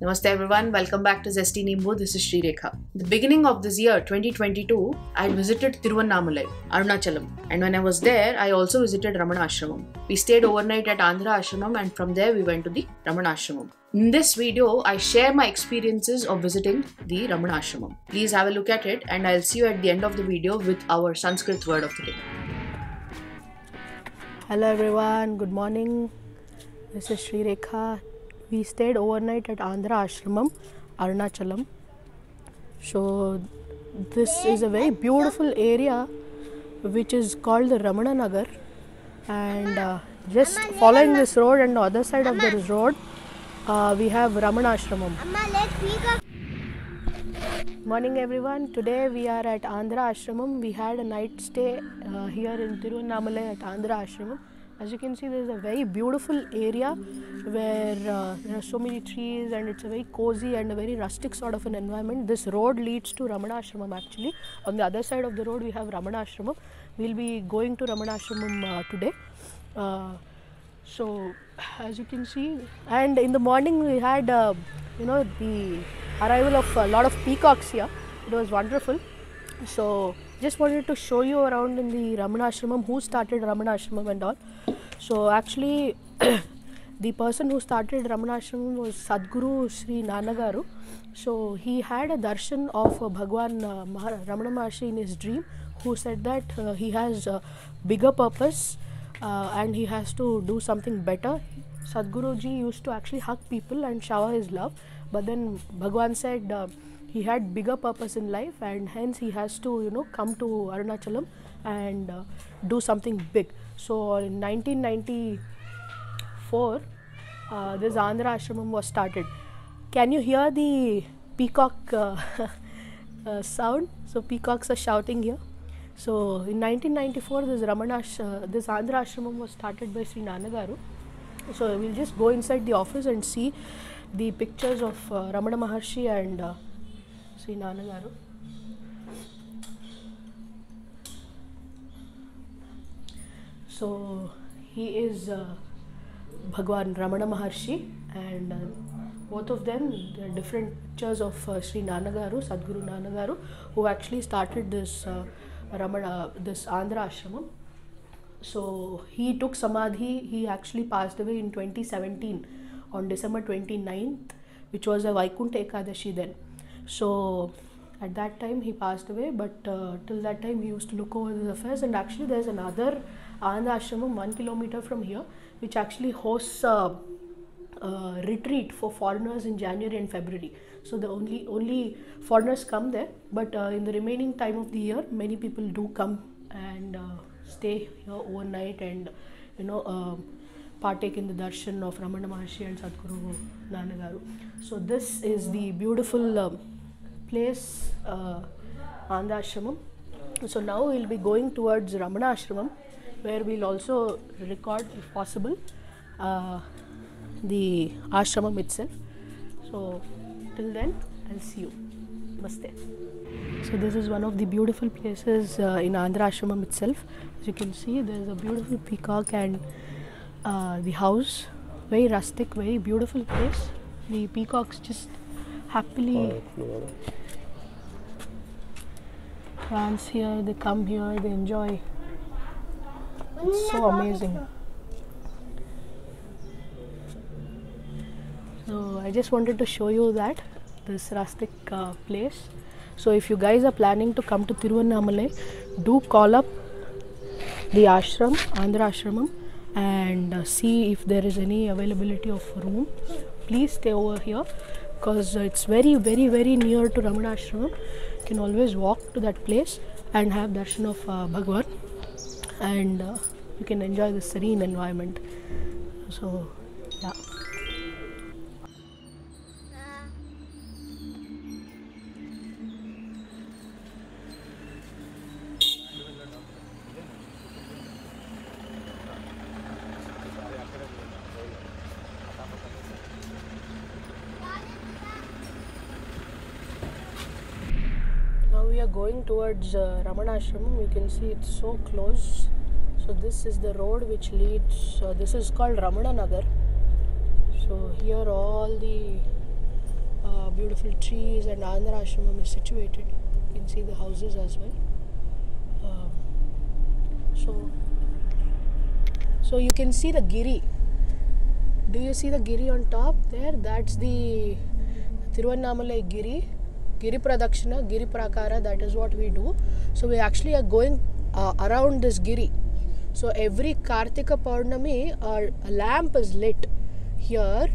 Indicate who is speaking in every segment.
Speaker 1: Namaste everyone, welcome back to Zesty Nimbu. This is Sri Rekha. The beginning of this year, 2022, I visited Tiruvannamalai, Arunachalam. And when I was there, I also visited Ramana Ashramam. We stayed overnight at Andhra Ashramam and from there we went to the Ramana Ashramam. In this video, I share my experiences of visiting the Ramana Ashramam. Please have a look at it and I'll see you at the end of the video with our Sanskrit word of the day.
Speaker 2: Hello everyone, good morning. This is Sri Rekha. We stayed overnight at Andhra Ashramam, Arunachalam. So, this is a very beautiful area which is called the Ramana Nagar. And uh, just following this road and the other side of this road, uh, we have Ramana Ashramam.
Speaker 3: Amma, let's peek
Speaker 2: Morning everyone. Today we are at Andhra Ashramam. We had a night stay uh, here in Tiruvannamalai at Andhra Ashramam. As you can see, there is a very beautiful area where uh, there are so many trees and it's a very cozy and a very rustic sort of an environment. This road leads to Ramana Ashramam actually. On the other side of the road, we have Ramana Ashramam. We'll be going to Ramana Ashramam uh, today. Uh, so, as you can see, and in the morning we had, uh, you know, the arrival of a lot of peacocks here. It was wonderful. So, just wanted to show you around in the Ramana Ashramam, who started Ramana Ashramam and all. So, actually, the person who started Ramana Ashramam was Sadguru Sri Nannagaru. So, he had a darshan of uh, Bhagwan uh, Ramana Maharshi in his dream, who said that uh, he has a bigger purpose uh, and he has to do something better. Sadhguruji used to actually hug people and shower his love, but then Bhagwan said uh, he had bigger purpose in life and hence he has to you know come to Arunachalam and uh, do something big. So in 1994, uh, this Andhra Ashramam was started. Can you hear the peacock uh, uh, sound? So peacocks are shouting here. So in 1994, this Ramanash, uh, this Andhra Ashramam was started by Sri Nannagaru. So we'll just go inside the office and see the pictures of uh, Ramana Maharshi and So he is uh, Bhagwan Ramana Maharshi and uh, both of them different pictures of uh, Sri Nannagaru, Sadguru Nannagaru, who actually started this uh, Ramana, this Andhra Ashramam. So he took Samadhi, he actually passed away in 2017 on December 29th, which was a Vaikuntha Ekadashi then. So at that time he passed away, but uh, till that time he used to look over his affairs. And actually, there's another Ashramam one kilometer from here, which actually hosts a, a retreat for foreigners in January and February. So the only only foreigners come there, but uh, in the remaining time of the year, many people do come and uh, stay here overnight and you know uh, partake in the darshan of Ramana Maharshi and Sadhguru Nannagaru. So this is the beautiful um, place, uh, Andhra Ashramam. So now we'll be going towards Ramana Ashramam, where we'll also record, if possible, uh, the ashramam itself. So till then, I'll see you. Namaste. So this is one of the beautiful places uh, in Andhra Ashramam itself. As you can see, there's a beautiful peacock and uh, the house, very rustic, very beautiful place. The peacocks just happily dance here. They come here. They enjoy. It's so amazing. So I just wanted to show you that this rustic uh, place. So if you guys are planning to come to Tiruvannamalai, do call up the ashram, Andhra Ashramam, and uh, see if there is any availability of room. Please stay over here because it's very, very, very near to Ramana Ashramam. You can always walk to that place and have darshan of uh, Bhagwan, and uh, you can enjoy the serene environment. So, yeah. Going towards uh, Ramana Ashramam. You can see it's so close. So this is the road which leads. Uh, this is called Ramana Nagar. So here all the beautiful trees and Andhra Ashramam is situated. You can see the houses as well. Um, so, so you can see the giri. Do you see the giri on top there? That's the Tiruvannamalai giri. Giri Pradakshina, Giri Prakara, that is what we do. So we actually are going uh, around this giri. So every Kartika Purnami, a lamp is lit here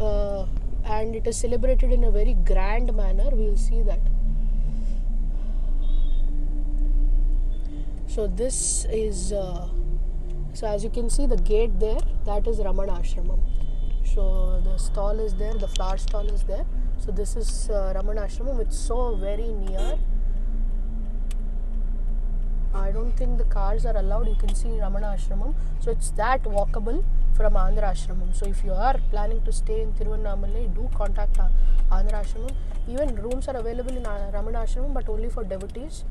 Speaker 2: uh, and it is celebrated in a very grand manner. We will see that. So this is, uh, so as you can see the gate there, that is Ramana Ashramam. So the stall is there, the flower stall is there. So this is uh, Ramana Ashramam. It's so very near. I don't think the cars are allowed. You can see Ramana Ashramam. So it's that walkable from Andhra Ashramam. So if you are planning to stay in Tiruvannamalai, do contact Andhra Ashramam. Even rooms are available in uh, Ramana Ashramam, but only for devotees.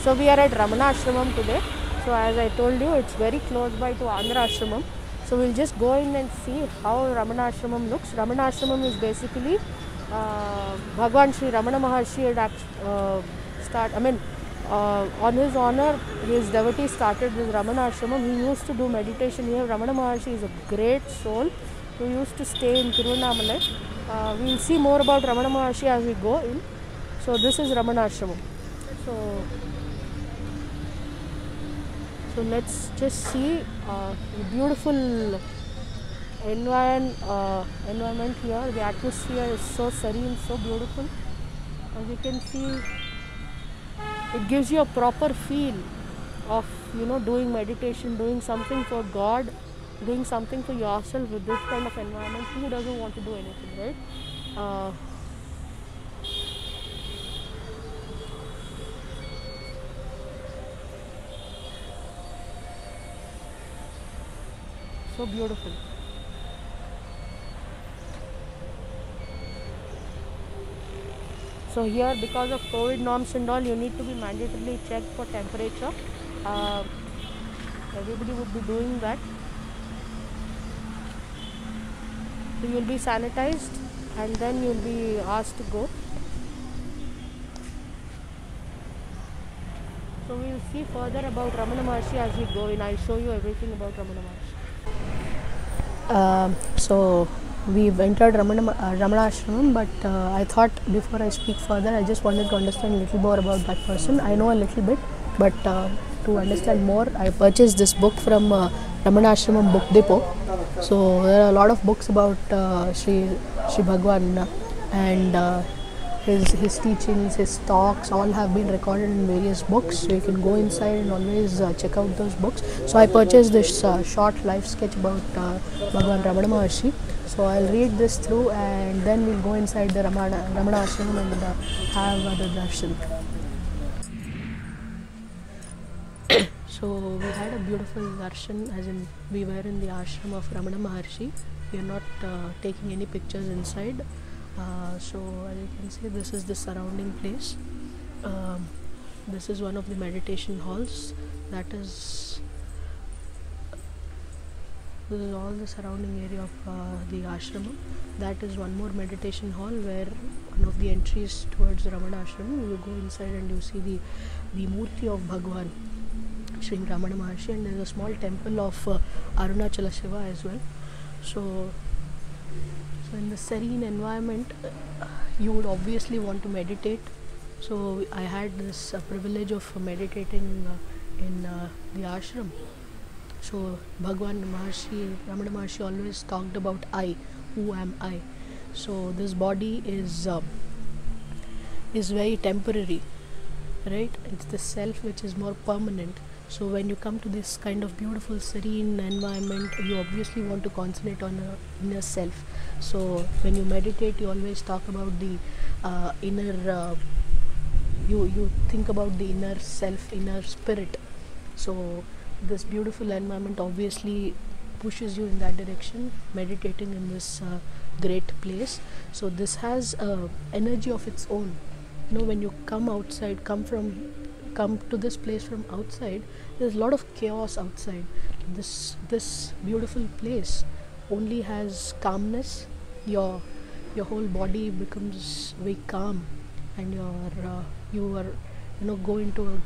Speaker 2: So we are at Ramana Ashramam today. So as I told you, it's very close by to Andhra Ashramam. So we'll just go in and see how Ramana Ashramam looks. Ramana Ashramam is basically uh, Bhagwan Sri Ramana Maharshi had uh, start. I mean, uh, on his honor, his devotee started this Ramana Ashramam. He used to do meditation here. Ramana Maharshi is a great soul who used to stay in Tiruvannamalai. Uh, we'll see more about Ramana Maharshi as we go in. So this is Ramana Ashramam. So, so let's just see uh, the beautiful environment, uh, environment here. The atmosphere is so serene, so beautiful. As you can see, it gives you a proper feel of you know doing meditation, doing something for God, doing something for yourself with this kind of environment. Who doesn't want to do anything, right? Uh, so beautiful. So here, because of COVID norms and all, you need to be mandatorily checked for temperature. Uh, everybody would be doing that. So you'll be sanitized, and then you'll be asked to go. So we'll see further about Ramana Maharshi as we go in. I'll show you everything about Ramana Maharshi. Um, so we've entered Ramana, Ma- uh, Ramana Ashramam, but uh, I thought before I speak further, I just wanted to understand a little more about that person. I know a little bit, but uh, to understand more, I purchased this book from uh, Ramana Ashramam Book Depot. So there are a lot of books about uh, Sri Sri Bhagwan and uh, his his teachings, his talks, all have been recorded in various books. So you can go inside and always uh, check out those books. So I purchased this uh, short life sketch about uh, Bhagwan Ramana Maharshi. So I'll read this through and then we'll go inside the Ramana, Ashram and uh, have the darshan. so we had a beautiful darshan as in we were in the ashram of Ramana Maharshi. We are not uh, taking any pictures inside. Uh, so as you can see this is the surrounding place. Um, this is one of the meditation halls that is this is all the surrounding area of uh, the ashram. That is one more meditation hall where one of the entries towards Ramana ashram. You go inside and you see the the murti of Bhagwan, Sri Ramana Maharshi, and there is a small temple of uh, Arunachala Shiva as well. So, so in the serene environment, you would obviously want to meditate. So I had this uh, privilege of meditating uh, in uh, the ashram. So Bhagwan Maharshi, Ramana Maharshi always talked about I, who am I. So this body is uh, is very temporary, right? It's the self which is more permanent. So when you come to this kind of beautiful, serene environment, you obviously want to concentrate on your inner self. So when you meditate, you always talk about the uh, inner. Uh, you you think about the inner self, inner spirit. So this beautiful environment obviously pushes you in that direction meditating in this uh, great place so this has uh, energy of its own you know when you come outside come from come to this place from outside there's a lot of chaos outside. This this beautiful place only has calmness. Your your whole body becomes very calm and you're uh, you are you know go into a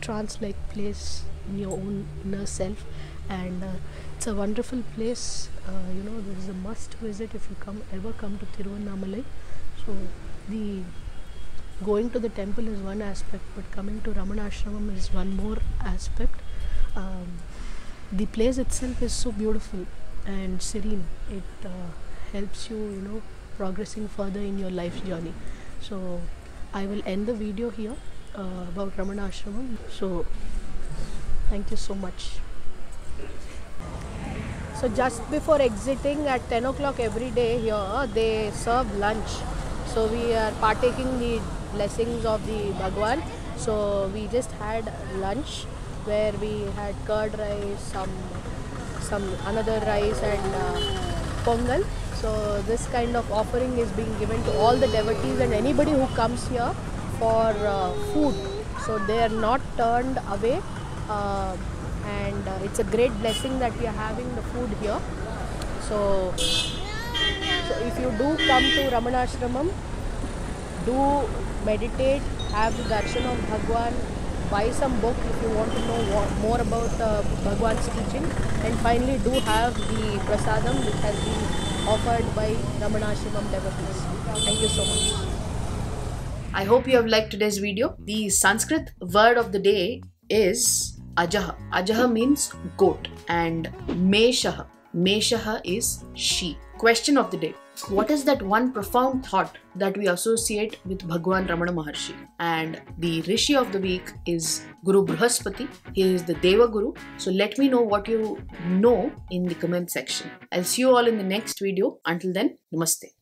Speaker 2: trance like place in your own inner self. And uh, it's a wonderful place. Uh, you know this is a must visit if you come ever come to Tiruvannamalai so the going to the temple is one aspect but coming to Ramanashramam is one more aspect. Um, the place itself is so beautiful and serene. It uh, helps you you know progressing further in your life journey. So i will end the video here uh, about ramana ashramam. So thank you so much. So just before exiting at 10 o'clock every day here they serve lunch. So we are partaking the blessings of the bhagwan. So we just had lunch where we had curd rice some some another rice and uh, pongal. So this kind of offering is being given to all the devotees and anybody who comes here for uh, food. So they are not turned away uh, and uh, it's a great blessing that we are having the food here. So so if you do come to ramanashramam do meditate have the darshan of bhagwan buy some book if you want to know more about uh, Bhagwan's teaching. And finally, do have the prasadam which has been offered by Ramanashramam devotees. Thank you so much.
Speaker 1: I hope you have liked today's video. The Sanskrit word of the day is Ajaha. Ajaha means goat and Meshaha. Meshaha is sheep. Question of the day. What is that one profound thought that we associate with Bhagwan Ramana Maharshi? And the Rishi of the week is Guru Brihaspati. He is the Deva Guru. So let me know what you know in the comment section. I'll see you all in the next video. Until then, Namaste.